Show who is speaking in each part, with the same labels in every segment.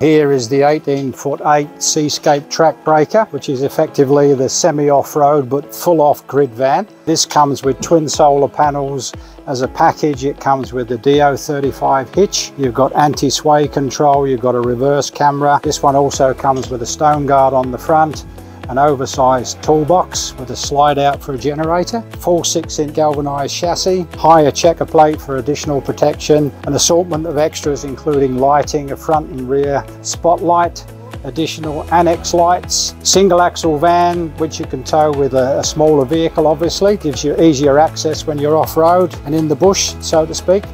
Speaker 1: Here is the 18 foot 8 Seascape track breaker, which is effectively the semi off-road but full off-grid van. This comes with twin solar panels as a package. It comes with the DO35 hitch. You've got anti-sway control, you've got a reverse camera. This one also comes with a stone guard on the front an oversized toolbox with a slide out for a generator, full 6 inch galvanized chassis, higher checker plate for additional protection, an assortment of extras including lighting, a front and rear spotlight, additional annex lights, single axle van which you can tow with a, a, smaller vehicle obviously, gives you easier access when you're off-road and in the bush so to speak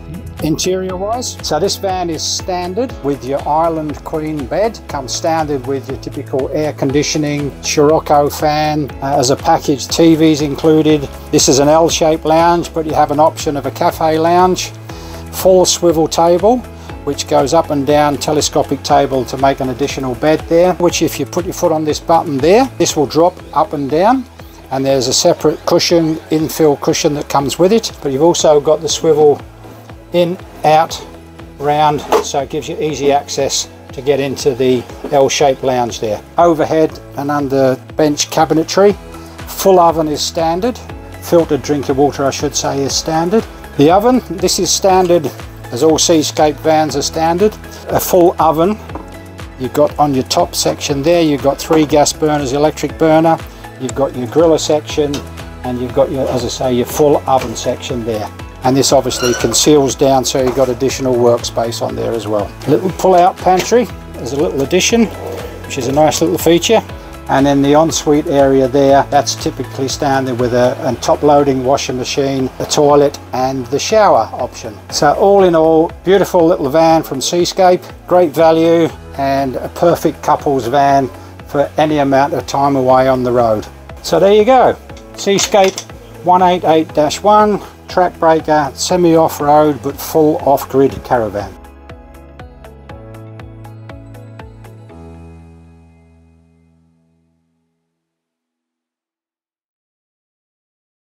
Speaker 1: interior wise. So this van is standard with your Island Queen bed, comes standard with your typical air conditioning, Sirocco fan uh, as a package, TVs included. This is an L-shaped lounge but you have an option of a cafe lounge, full swivel table which goes up and down telescopic table to make an additional bed there which if you put your foot on this button there this will drop up and down and there's a separate cushion infill cushion that comes with it but you've also got the swivel in, out, round, so it gives you easy access to get into the L-shaped lounge there. Overhead and under bench cabinetry. Full oven is standard. Filtered drinking water I should say is standard. The oven, this is standard as all Seascape vans are standard. A full oven. You've got on your top section there, you've got three gas burners, electric burner. You've got your griller section and you've got your, as I say, your full oven section there and this obviously conceals down so you've got additional workspace on there as well. Little pull-out pantry as a little addition which is a nice little feature. And then the ensuite area there that's typically standard with a, a top loading washing machine a toilet and the shower option. So all in all beautiful little van from Seascape great value and a perfect couples van for any amount of time away on the road. So there you go. Seascape 188-1 track breaker, semi off-road but full off-grid caravan.